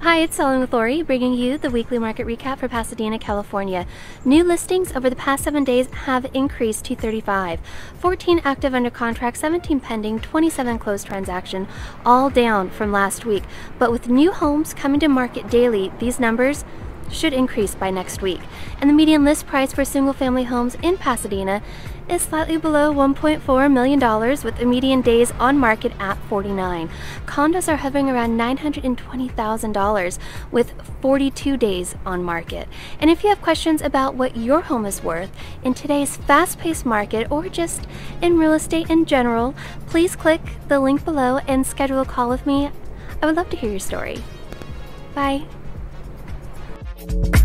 Hi, it's Selling with Lori, bringing you the weekly market recap for Pasadena, California. New listings over the past seven days have increased to 35. 14 active under contract, 17 pending, 27 closed transaction, all down from last week. But with new homes coming to market daily, these numbers should increase by next week. And the median list price for single family homes in Pasadena is slightly below $1.4 million with the median days on market at 49. Condos are hovering around $920,000 with 42 days on market. And if you have questions about what your home is worth in today's fast-paced market or just in real estate in general, please click the link below and schedule a call with me. I would love to hear your story. Bye you